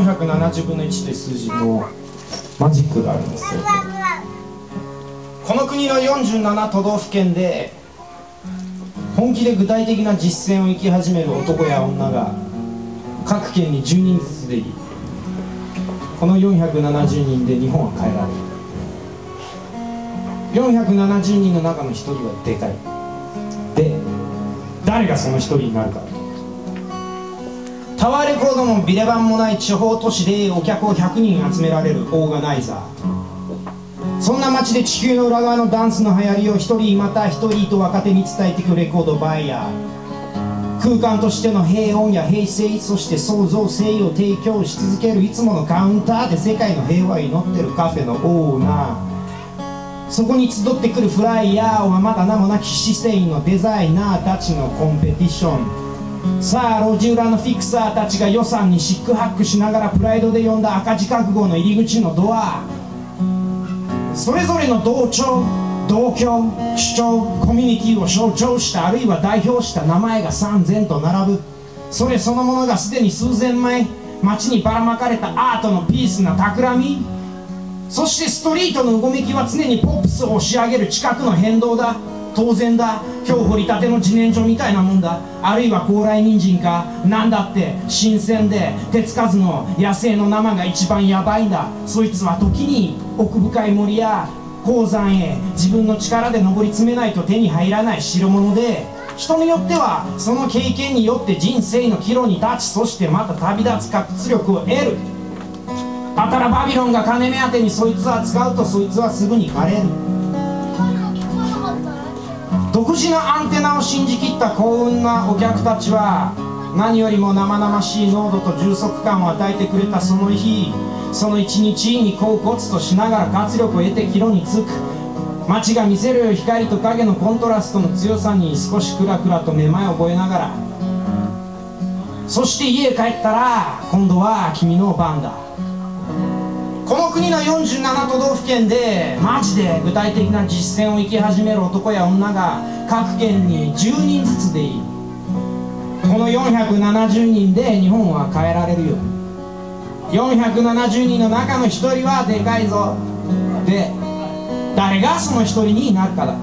470分の1という数字のマジックがあるんですよ。この国の47都道府県で本気で具体的な実践を生き始める男や女が各県に10人ずつでいい。この470人で日本は変えられる。470人の中の1人はでかい。で誰がその1人になるか。タワーレコードもビレバンもない地方都市でお客を100人集められるオーガナイザーそんな街で地球の裏側のダンスの流行りを一人また一人と若手に伝えていくレコードバイヤー空間としての平穏や平静そして創造性を提供し続けるいつものカウンターで世界の平和を祈ってるカフェのオーナー。そこに集ってくるフライヤーはまだ名もなき姿勢のデザイナーたちのコンペティション。さあ路地裏のフィクサーたちが予算にシックハックしながらプライドで呼んだ赤字覚悟の入り口のドア。それぞれの同調同居主張コミュニティを象徴したあるいは代表した名前が三千と並ぶ。それそのものがすでに数千枚街にばらまかれたアートのピースな企み。そしてストリートのうごめきは常にポップスを押し上げる近くの変動だ。当然だ。今日掘りたての自然薯みたいなもんだ。あるいは高麗人参か。なんだって。新鮮で。手つかずの野生の生が一番ヤバいんだ。そいつは時に奥深い森や鉱山へ。自分の力で登り詰めないと手に入らない。代物で。人によってはその経験によって人生の岐路に立ちそしてまた旅立つ活力を得る。パタラバビロンが金目当てにそいつは使うとそいつはすぐに枯れる。独自のアンテナを信じきった幸運なお客たちは何よりも生々しい濃度と充足感を与えてくれたその日その一日に恍惚としながら活力を得て岐路につく街が見せる光と影のコントラストの強さに少しクラクラとめまいを覚えながら。そして家へ帰ったら今度は君の番だ。この国の47都道府県でマジで具体的な実践を生き始める男や女が各県に10人ずつでいい。この470人で日本は変えられるよ。470人の中の1人はでかいぞ。で誰がその1人になるかだ。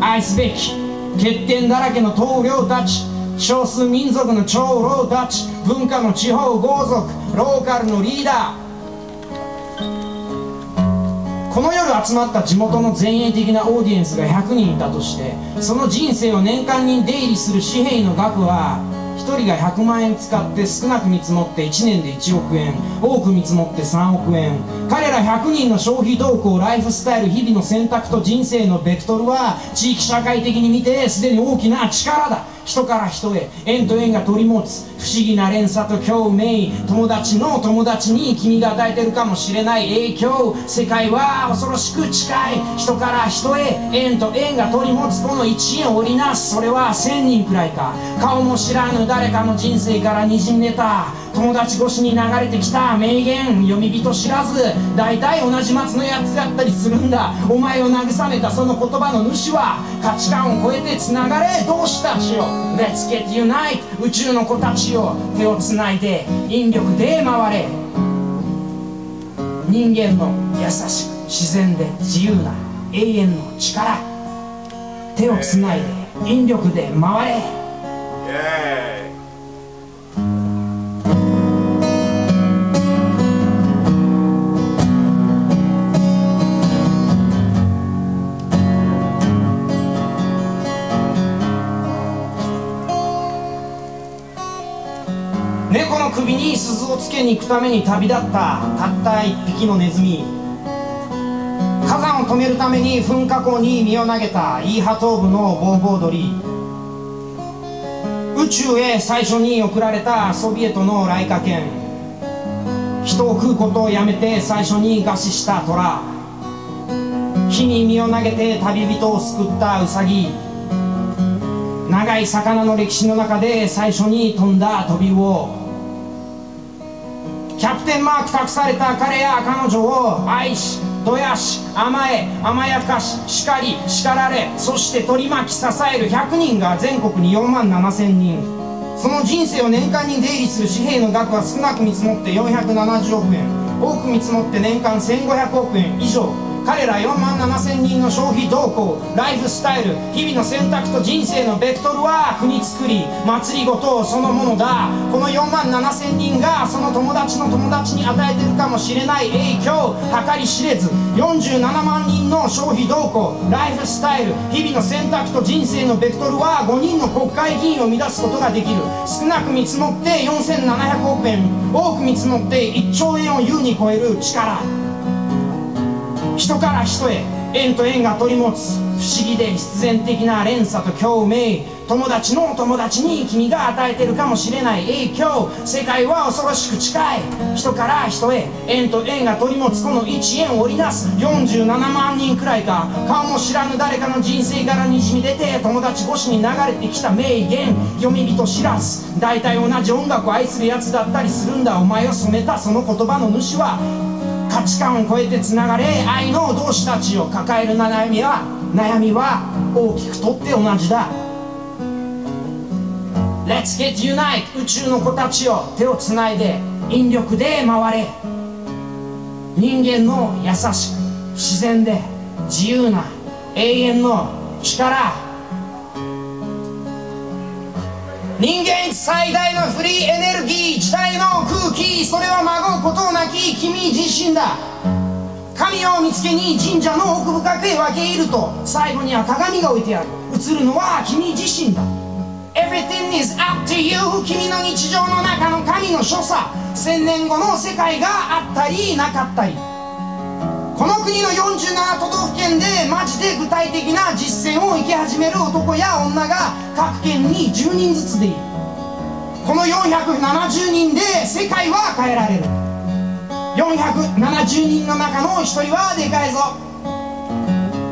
愛すべき欠点だらけの棟梁たち。少数民族の長老たち。文化の地方豪族。ローカルのリーダー。この夜集まった地元の前衛的なオーディエンスが100人いたとしてその人生を年間に出入りする紙幣の額は1人が100万円使って少なく見積もって1年で1億円多く見積もって3億円。彼ら100人の消費動向ライフスタイル日々の選択と人生のベクトルは地域社会的に見てすでに大きな力だ。人から人へ縁と縁が取り持つ不思議な連鎖と共鳴友達の友達に君が与えてるかもしれない影響世界は恐ろしく近い人から人へ縁と縁が取り持つこの一円を織りなすそれは1000人くらいか。顔も知らぬ誰かの人生からにじんでた。友達越しに流れてきた名言読み人知らず。大体同じ松のやつだったりするんだ。お前を慰めたその言葉の主は価値観を超えてつながれ同志たちよ Let's get unite 宇宙の子たちよ手をつないで引力で回れ。人間の優しく自然で自由な永遠の力。手をつないで引力で回れ。首に鈴をつけに行くために旅立ったたった一匹のネズミ。火山を止めるために噴火口に身を投げたイーハトーブのボーボー鳥。宇宙へ最初に送られたソビエトのライカ犬人を食うことをやめて最初に餓死した虎。火に身を投げて旅人を救ったウサギ。長い魚の歴史の中で最初に飛んだトビウオ。キャプテンマーク託された彼や彼女を愛しどやし甘え甘やかし叱り叱られそして取り巻き支える100人が全国に4万7千人。その人生を年間に出入りする紙幣の額は少なく見積もって470億円。多く見積もって年間1500億円以上。彼ら4万7000人の消費動向ライフスタイル日々の選択と人生のベクトルは国作り祭りごとそのものだ。この4万7000人がその友達の友達に与えてるかもしれない影響計り知れず47万人の消費動向ライフスタイル日々の選択と人生のベクトルは5人の国会議員を乱すことができる。少なく見積もって4700億円多く見積もって1兆円を優に超える力。人から人へ縁と縁が取り持つ不思議で必然的な連鎖と共鳴友達の友達に君が与えてるかもしれない影響世界は恐ろしく近い人から人へ縁と縁が取り持つこの一円を織り出す47万人くらいか顔も知らぬ誰かの人生からにじみ出て友達越しに流れてきた名言読み人知らず。大体同じ音楽を愛するやつだったりするんだ。お前を染めたその言葉の主は価値観を超えてつながれ愛の同士たちを抱える悩みは悩みは大きくとって同じだ。Let's get unite! 宇宙の子たちを手をつないで引力で回れ。人間の優しく自然で自由な永遠の力。人間最大のフリーエネルギー時代の空気。それはなき君自身だ。神を見つけに神社の奥深くへ分け入ると最後には鏡が置いてある。映るのは君自身だ。Everything is up to you 君の日常の中の神の所作。千年後の世界があったりなかったり。この国の47都道府県でマジで具体的な実践を生き始める男や女が各県に10人ずつでいる。この470人で世界は変えられる。470人の中の1人はでかいぞ。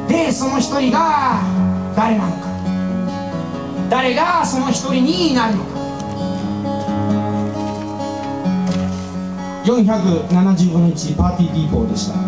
でその1人が誰なのか。誰がその1人になるのか。470分の1パーティーピーポーでした。